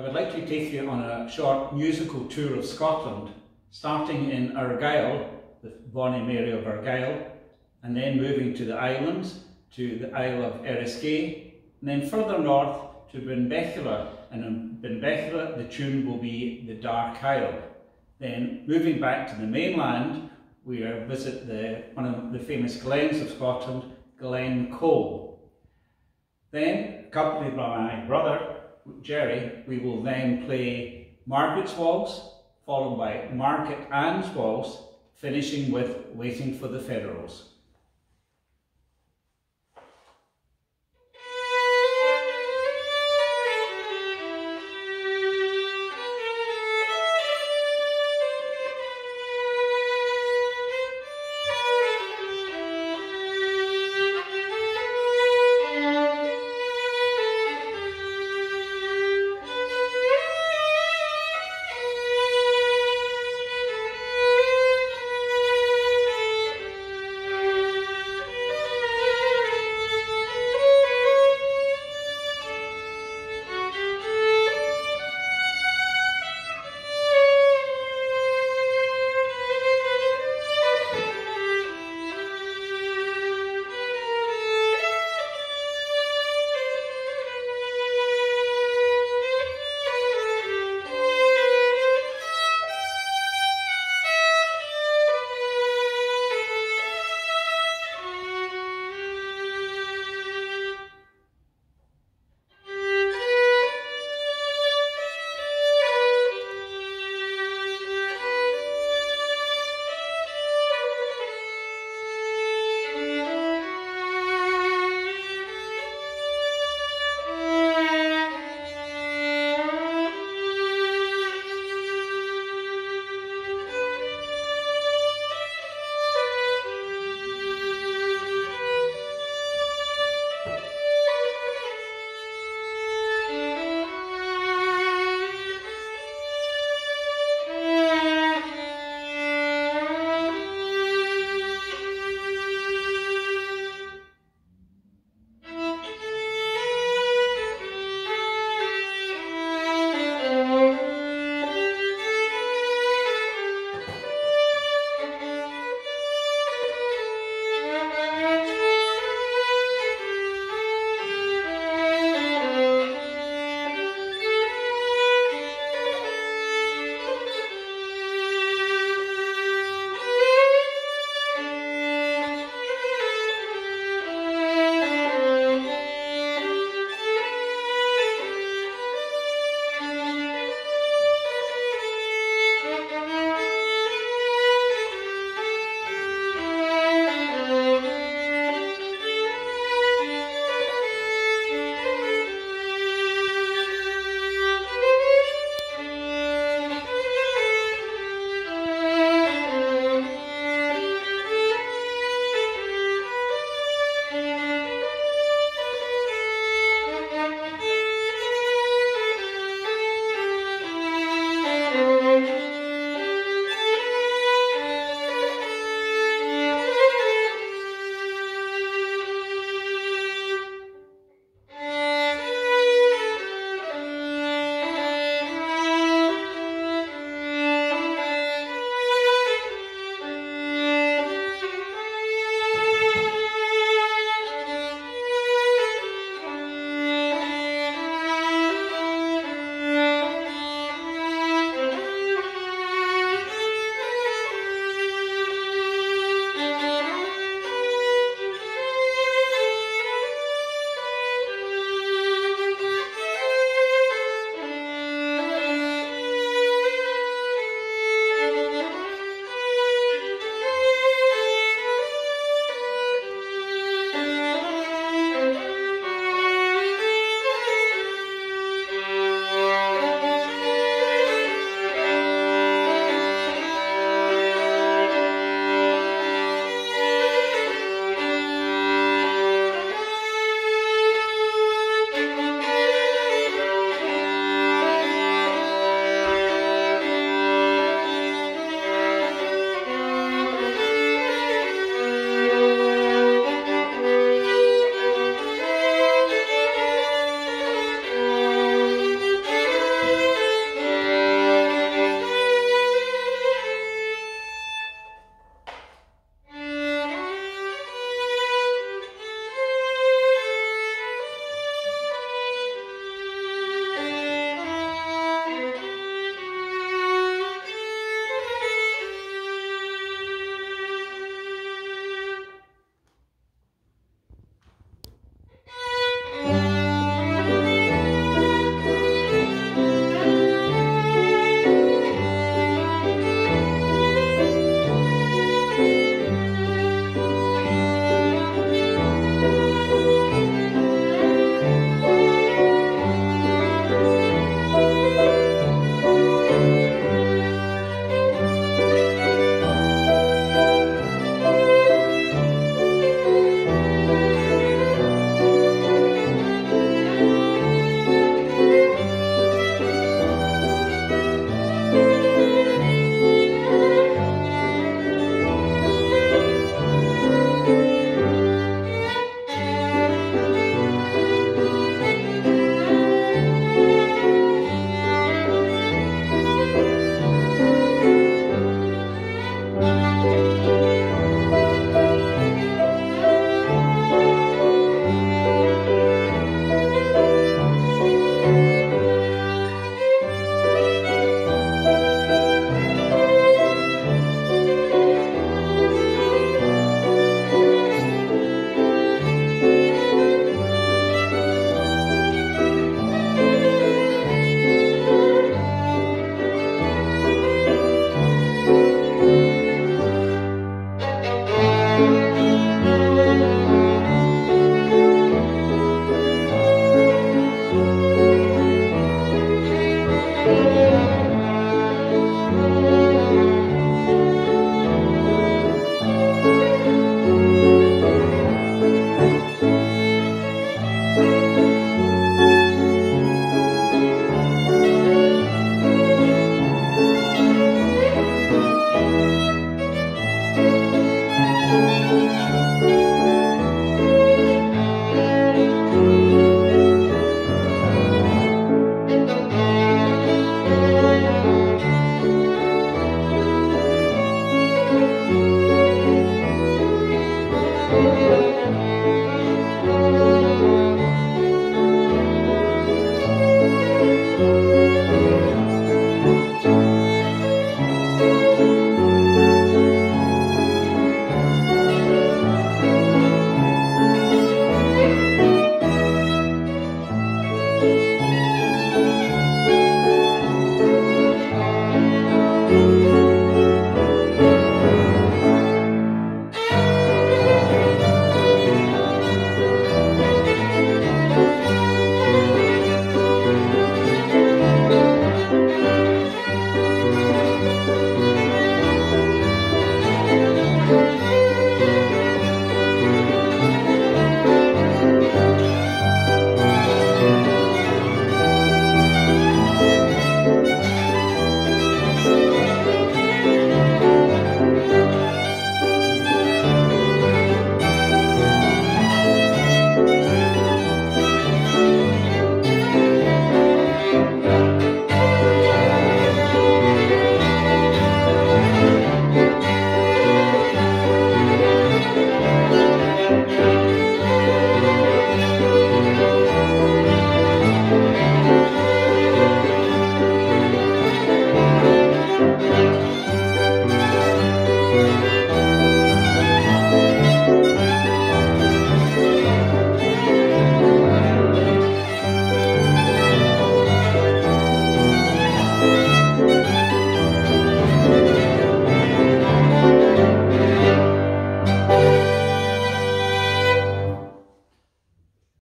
I would like to take you on a short musical tour of Scotland, starting in Argyll, the Bonnie Mary of Argyll, and then moving to the islands, to the Isle of Eriskay, and then further north to Benbecula, and in Benbecula the tune will be the Dark Isle. Then moving back to the mainland, we visit the, one of the famous glens of Scotland, Glen Coe. Then, accompanied by my brother, Jerry, we will then play Margaret's Waltz, followed by Margaret Ann's Waltz, finishing with Waiting for the Federals. Música